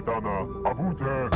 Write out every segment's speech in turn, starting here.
Капитана, обуте! А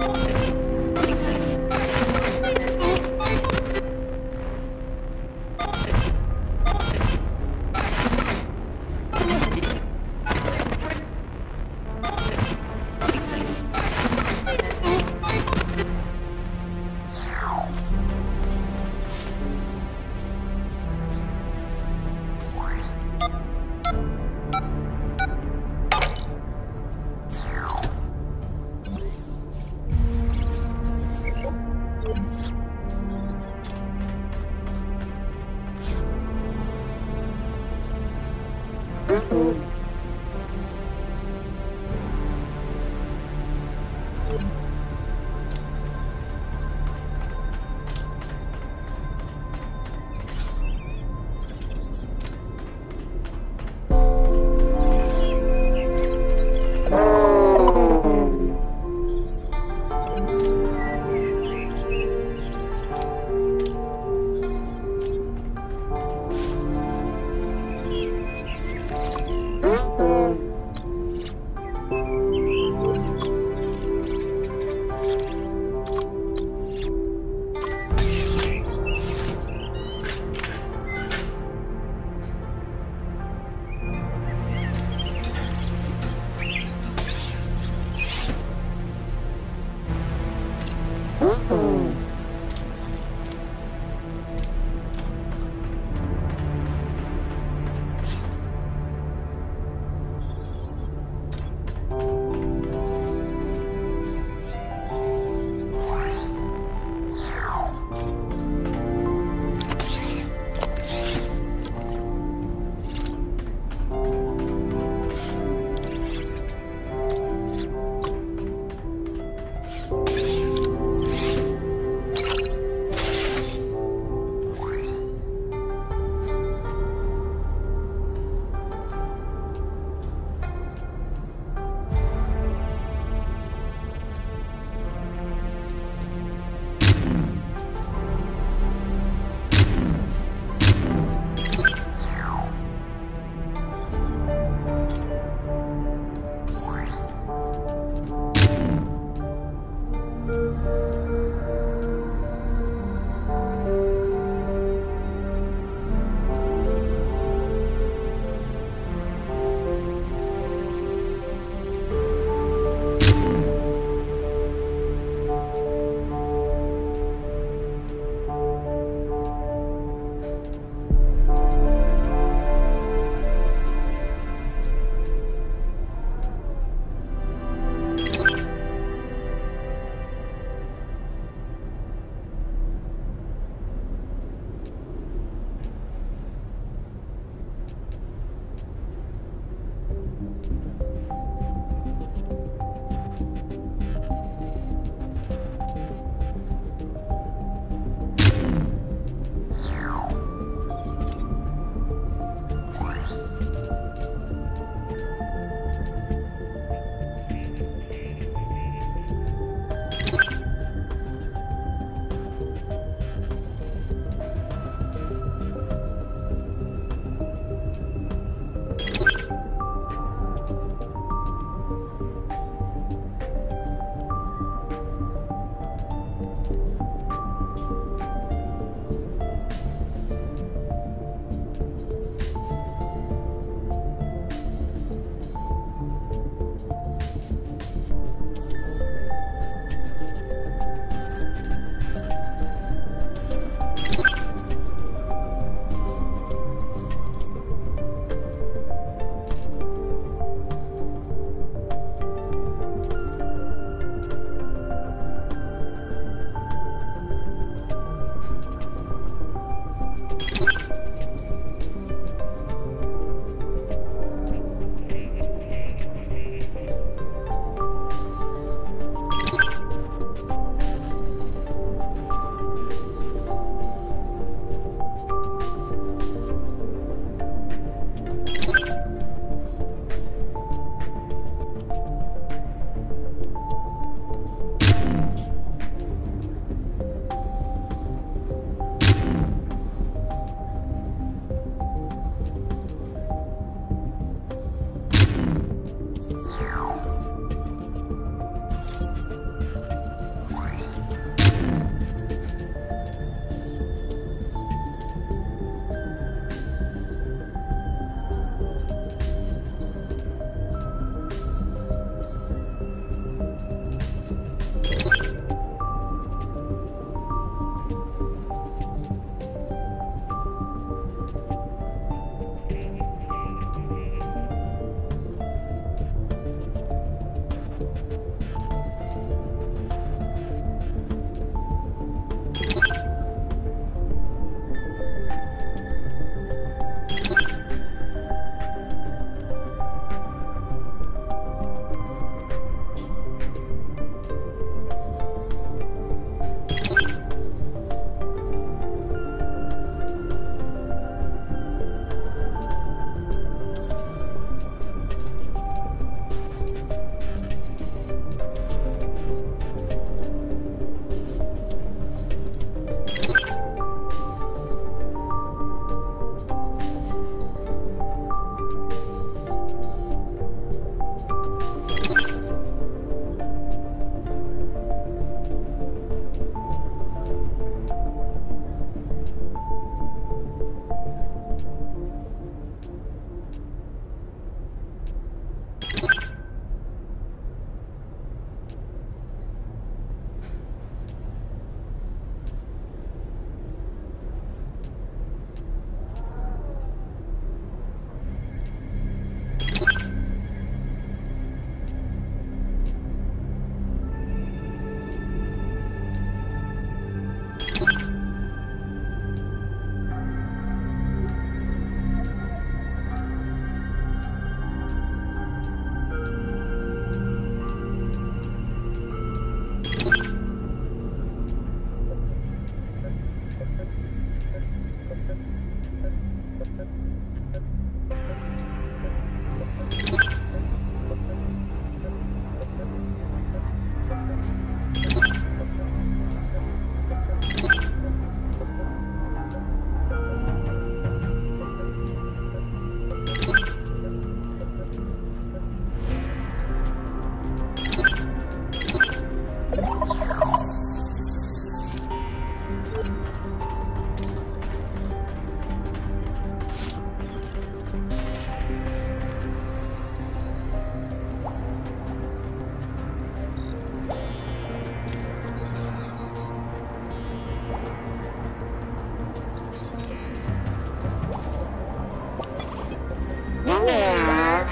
Yeah.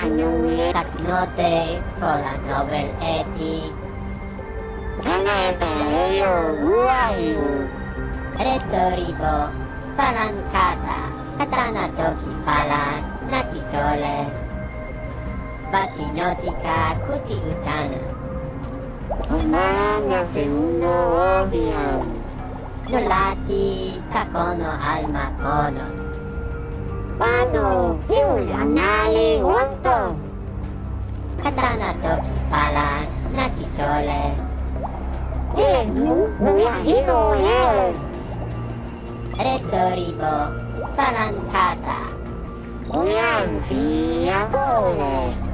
Kapitana, Abute! note for la novel uaiu. Retoribo, palancata, katana toki falan, nakitole. Batinotica kuti utana. Umana teuno obian. Nolati, kakono alma kono. Pano, piulanali unto. Katana toki falan, nakitole. Tenu, uahino el. Retoribo, palancata. Uyan fiatole.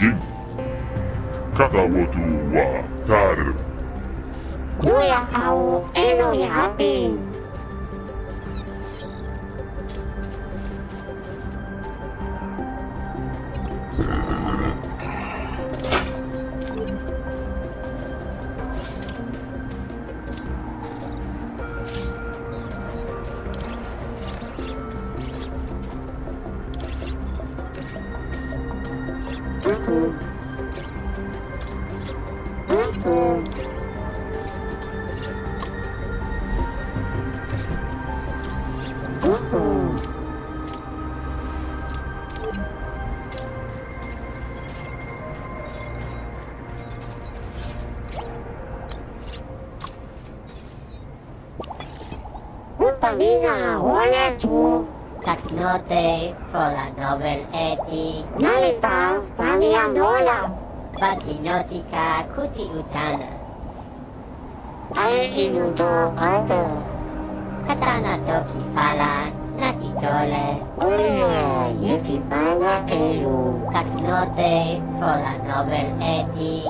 Atanal kin. Kakawotu wa tar. Uya au eno yapi. Mm-mm. Upamina, ole tu. Tak note fola nobel eti. Nalita, pania nola. Bati notika kuti utana. Ai inudo ato. Katana toki fala nati tole. Oye, yefi pana elu. Tak note fola nobel eti.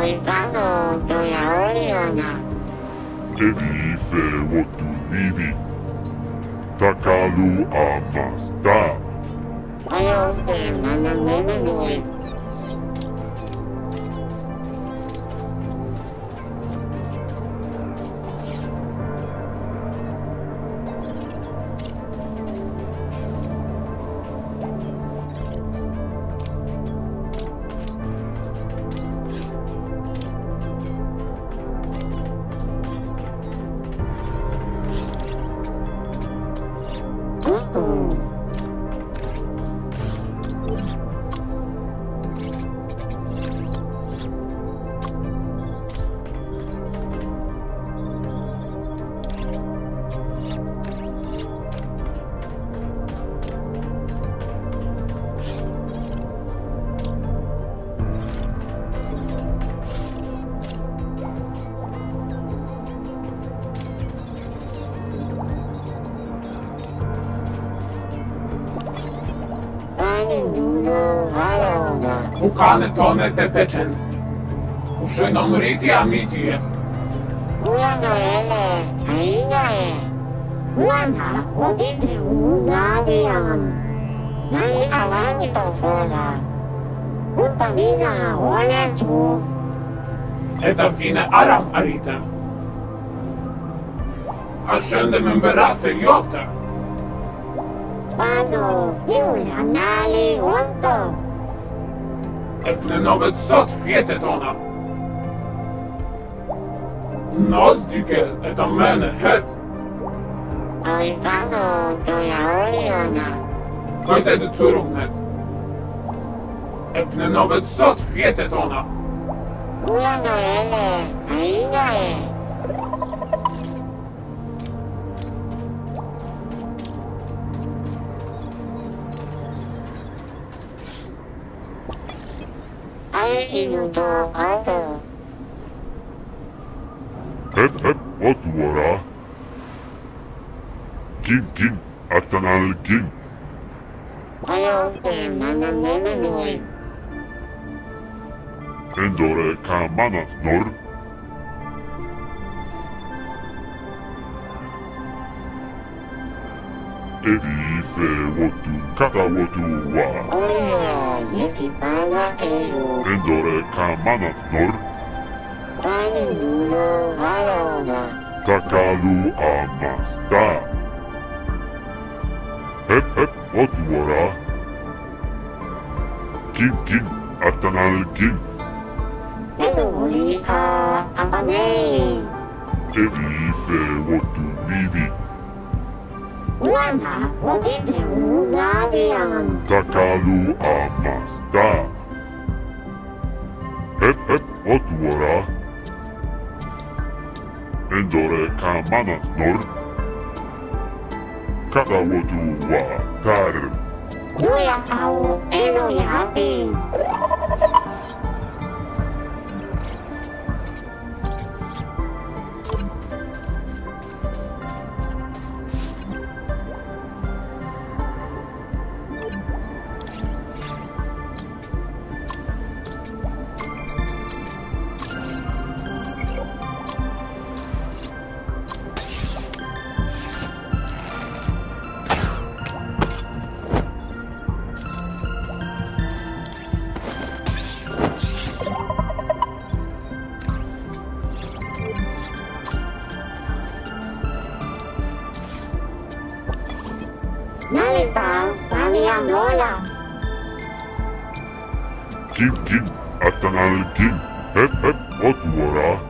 Oipano, toya oriona. evi fe wotu nidi. Takalu amasta. Oyope, mana nene Bukanı tone tepeçen. Uşenom ritya mitiye. Uana ele, aina e. Uana, odidri unadian. Nai alani pofona. Upamina ole tu. Eta fine aram arita. Ascendem imberate iota. Pano, iulianali onto. Eble nawet satfjete tona. Nozdjükel eta mene het. Oibano doja oliona. Kaj tedy curumnet? Eble nawet satfjete tona. Uano ele, ainae. E. Ai inudo ato. Hep hep wotu wara. Kin kin atanal kin. Oyope, mana nene nui. Endore kamana nor. Evi fe wotu kata wotu wa. Oye, yefi pana elu. Endore kamana nor. Pani nuno halona. Takalu amasta. Hep hep wotu wara. Kin kin atanal kin. Nenuri a apane. Evi fe wotu nidi. Uana, odite. Takalu amasta. Hep wotu wara. Endore kamana nor. Kata wotu wa tar. Nuya au, eno yapi. Nalipau, palia mola. Kim, kim, attanal kim, hep hep otuora.